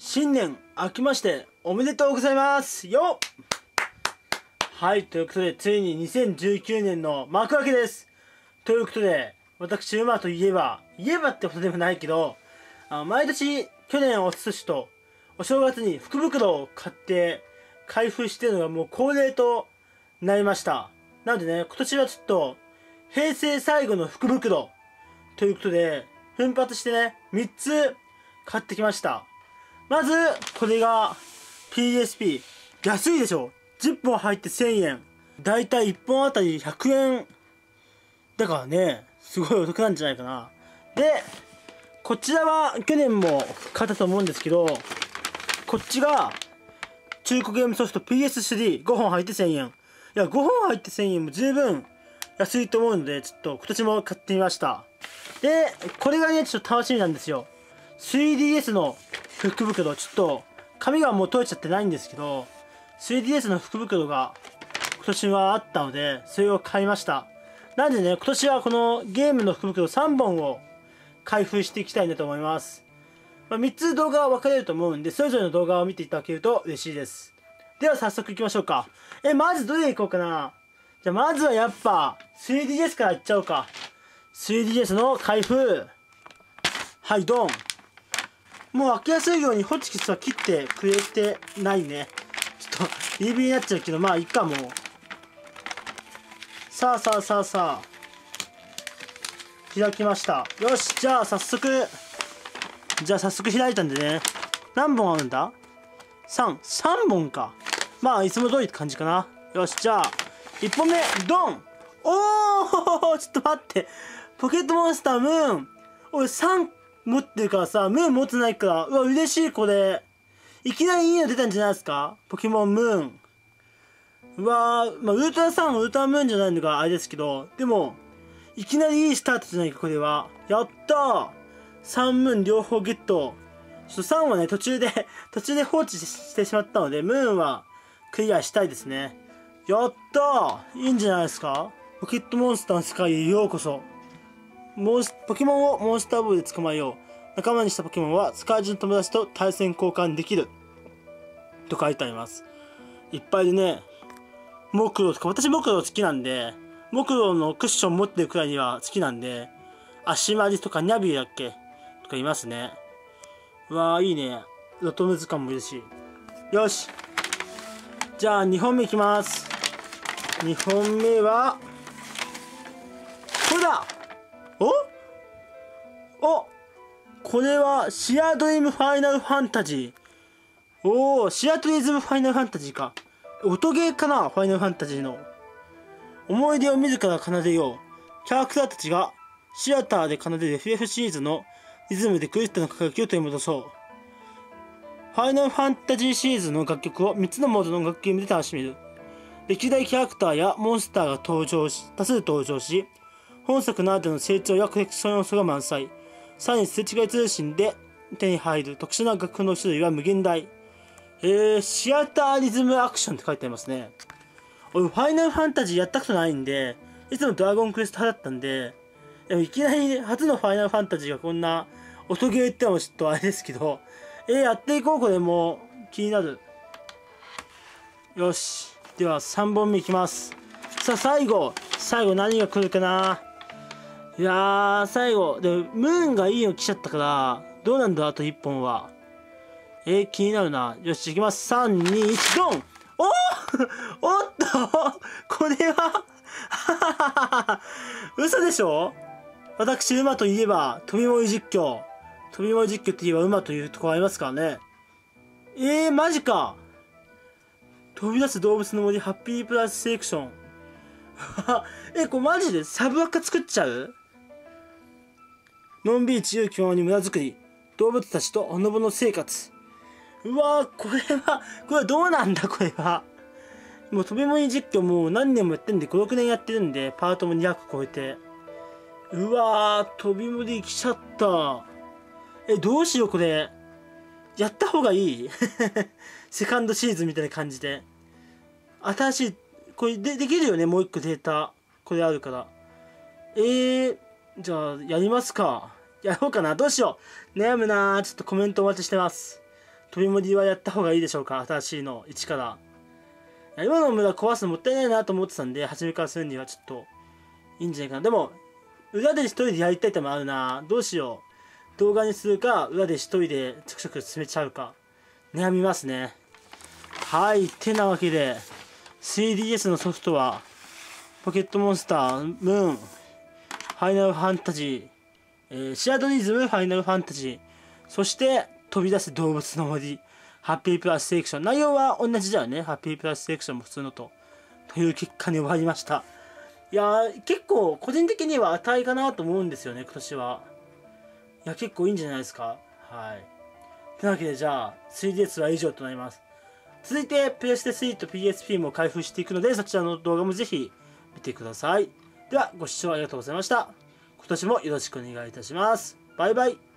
新年明けましておめでとうございます。よはいということでついに2019年の幕開けです。ということで私馬といえば言えばってことでもないけどあ毎年去年お寿司とお正月に福袋を買って開封してるのがもう恒例となりました。なのでね今年はちょっと平成最後の福袋ということで奮発してね3つ買ってきました。まずこれが PSP 安いでしょ？10本入って1000円。だいたい1本あたり100円。だからねすごいお得なんじゃないかな。でこちらは去年も買ったと思うんですけどこっちが中古ゲームソフト PS35 本入って1000円。いや5本入って1000円も十分安いと思うのでちょっと今年も買ってみました。でこれがねちょっと楽しみなんですよ。3DS の福袋ちょっと紙がもう取れちゃってないんですけど 3DS の福袋が今年はあったのでそれを買いました。なんでね今年はこのゲームの福袋3本を開封していきたいなと思います。まあ、3つ動画は分かれると思うんでそれぞれの動画を見ていただけると嬉しいです。では早速いきましょうか。えまずどれいこうかな。じゃあまずはやっぱ 3DS からいっちゃおうか。3DS の開封。はいドン。もう開けやすいようにホチキスは切ってくれてないね。ちょっとビビになっちゃうけどまあいいかもさあさあさあさあ。開きました。よしじゃあ早速。じゃあ早速開いたんでね。何本あるんだ ?33 本か。まあいつも通りって感じかな。よしじゃあ1本目。ドン。おおちょっと待って。ポケットモンスタームーン。俺3持ってるからさムーン持ってないからうわ嬉しいこれ。いきなりいいの出たんじゃないですか？ポケモンムーン。うわー、まあ、ウルトラサンウルトラムーンじゃないのがあれですけどでもいきなりいいスタートじゃないかこれは。やったー！3ムーン両方ゲット。ちょっと3はね途中で 途中で放置してしまったのでムーンはクリアしたいですね。やったー！いいんじゃないですか？ポケットモンスターの世界へようこそ。モンスポケモンをモンスターボールで捕まえよう。仲間にしたポケモンは使い中の友達と対戦交換できる。と書いてあります。いっぱいでねモクロとか私モクロ好きなんでモクロのクッション持ってるくらいには好きなんで足回りとかニャビーだっけ？とかいますね。わーいいね。ロトムズ感もいるし。よし。じゃあ2本目いきます。2本目はこれだ。お？お？これはシアドリームファイナルファンタジー。おおシアトリズムファイナルファンタジーか。音ゲーかな？ファイナルファンタジーの。思い出を自ら奏でよう。キャラクターたちがシアターで奏でる FF シリーズのリズムでクリスタの輝きを取り戻そう。ファイナルファンタジーシリーズの楽曲を3つのモードの楽ゲームで楽しめる。歴代キャラクターやモンスターが登場し多数登場し本作ならでの成長やコレクション要素が満載。さらにすれ違い通信で手に入る特殊な楽譜の種類は無限大。えー、シアターリズムアクションって書いてありますね。俺ファイナルファンタジーやったことないんでいつもドラゴンクエスト派だったんででもいきなり初のファイナルファンタジーがこんな音ゲーってのもちょっとあれですけどえー、やっていこうこれも気になる。よし。では3本目いきます。さあ最後。最後何が来るかな？いやー最後。でムーンがいいの来ちゃったからどうなんだあと1本は。えー、気になるな。よしいきます。321ドン。お おっと！これは 嘘でしょ？私馬といえば飛び盛り実況。飛び盛り実況って言えば馬というとこありますからね。えー、マジか。飛び出す動物の森ハッピープラスセレクション。えこれマジでサブアカ作っちゃう？のんびり自由気ままに村づくり動物たちとほのぼの生活。うわーこれはこれはどうなんだこれは。もう飛び盛り実況もう何年もやってんで56年やってるんでパートも200超えて。うわー飛び盛り来ちゃった。えどうしようこれ。やった方がいい？セカンドシーズンみたいな感じで。新しいこれでできるよねもう一個データ。これあるから。えー、じゃあやりますか。やろうかな。どうしよう。悩むなちょっとコメントお待ちしてます。飛び盛りはやった方がいいでしょうか。新しいの一から。今の村壊すのもったいないなと思ってたんで初めからするにはちょっといいんじゃないかな。でも裏で一人でやりたいってもあるな。どうしよう。動画にするか裏で一人でちょくちょく進めちゃうか。悩みますね。はいてなわけで 3DS のソフトはポケットモンスタームーン。ファイナルファンタジー、えーシアドリズムファイナルファンタジーそして飛び出す動物の森ハッピープラスセレクション内容は同じだよね。ハッピープラスセレクションも普通のと。という結果に終わりました。いや結構個人的には値かなと思うんですよね今年は。いや結構いいんじゃないですか。はい。というわけでじゃあ 3DS は以上となります。続いてプレステ3と PSP も開封していくのでそちらの動画もぜひ見てください。ではご視聴ありがとうございました。今年もよろしくお願いいたします。バイバイ。